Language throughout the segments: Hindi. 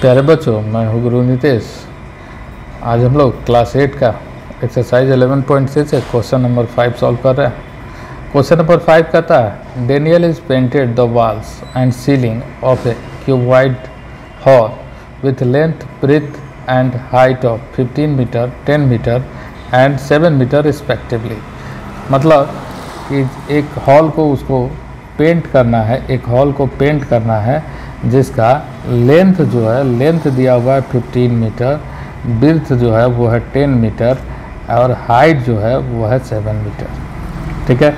प्यारे बच्चों, मैं हूँ गुरु नितेश। आज हम लोग क्लास एट का एक्सरसाइज 11.6 से क्वेश्चन नंबर फाइव सॉल्व कर रहे हैं। क्वेश्चन नंबर फाइव कहता है Daniel is painted the walls and ceiling of a cuboid hall with length breadth and height of 15 metre 10 metre and 7 metre respectively मतलब कि एक हॉल को उसको पेंट करना है, एक हॉल को पेंट करना है जिसका लेंथ जो है लेंथ दिया हुआ है 15 मीटर बिर्थ जो है वो है 10 मीटर और हाइट जो है वो है 7 मीटर ठीक है?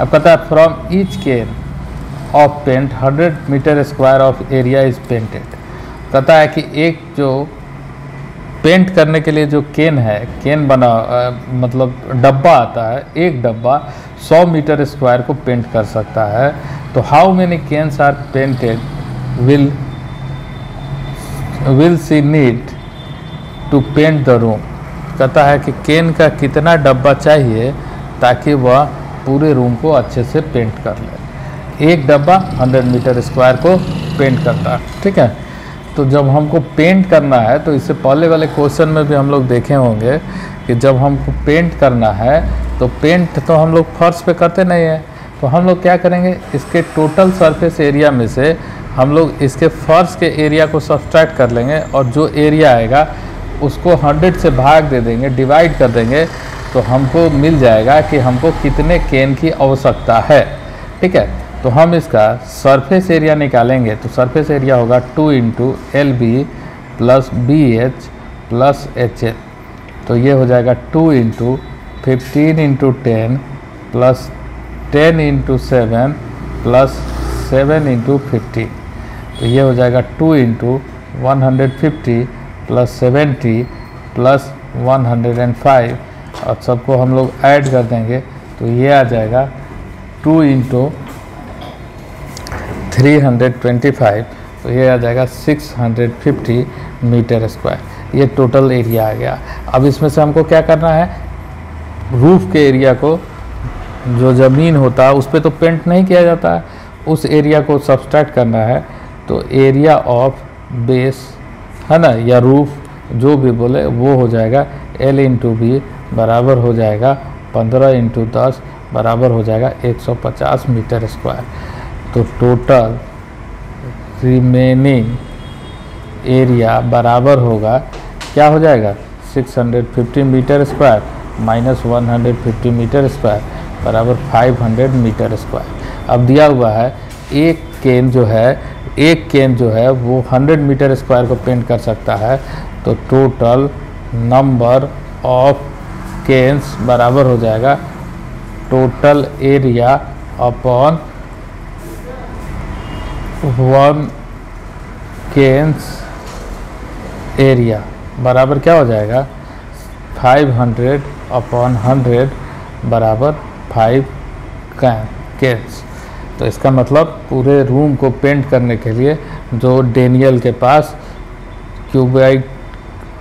अब कहता है from each can of paint 100 metre square of area is painted कहता है कि एक जो पेंट करने के लिए जो केन है केन बना आ, मतलब डब्बा आता है एक डब्बा 100 मीटर स्क्वायर को पेंट कर सकता है। तो how many cans are painted will will she need to paint the room? कहता है कि केन का कितना डब्बा चाहिए ताकि वह पूरे रूम को अच्छे से पेंट कर ले। एक डब्बा 100 मीटर स्क्वायर को पेंट करता है, ठीक है? तो जब हमको पेंट करना है तो इससे पहले वाले क्वेश्चन में भी हम लोग देखे होंगे कि जब हमको पेंट करना है तो पेंट तो हम लोग फर्श पे करते नहीं हैं। तो हम लोग क्या करेंगे? इसके टोटल सरफेस एरिया में से हम लोग इसके फर्श के एरिया को सब्सट्रैक्ट कर लेंगे और जो एरिया आएगा, उसको 100 से भाग दे देंगे डिवाइड कर देंगे तो हमको मिल जाएगा कि हमको कितने केन की आवश्यकता है। ठीक है? तो हम इसका सरफेस एरिया निकालेंगे तो सरफेस एरिया होगा two into L B plus B H plus H L तो ये हो जाएगा two into fifteen into ten plus ten into seven plus seven into fifteen तो ये हो जाएगा two into one hundred fifty plus seventy plus one hundred and five. और सबको हम लोग ऐड कर देंगे तो ये आ जाएगा two into three hundred twenty five. तो ये आ जाएगा six hundred fifty metre square. ये टोटल एरिया आ गया। अब इसमें से हमको क्या करना है? रूफ के एरिया को, जो ज़मीन होता है, उस पर तो पेंट नहीं किया जाता। है उस एरिया को सब्सट्रैक्ट करना है। तो एरिया ऑफ़ बेस है ना, या रूफ जो भी बोले, वो हो जाएगा एल इंटू बी बराबर हो जाएगा पंद्रह इंटू दस बराबर हो जाएगा 150 मीटर स्क्वायर तो टोटल रिमेनिंग एरिया बराबर होगा, क्या हो जाएगा? 650 metre square minus 150 metre square बराबर 500 मीटर स्क्वायर अब दिया हुआ है, एक केन जो है एक केन जो है, वो 100 मीटर स्क्वायर को पेंट कर सकता है। तो टोटल नंबर ऑफ़ केन्स बराबर हो जाएगा। Total area upon one cans area बराबर क्या हो जाएगा? 500 अपॉन 100 बराबर 5 केन्स तो इसका मतलब पूरे रूम को पेंट करने के लिए जो डेनियल के पास क्यूबाइट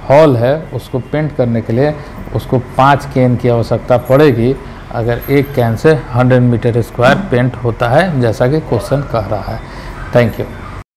हॉल है, उसको पेंट करने के लिए उसको पाँच कैन की आवश्यकता पड़ेगी। अगर एक can say 100 metre square paint होता है, जैसा कि क्वेश्चन कह रहा है। Thank you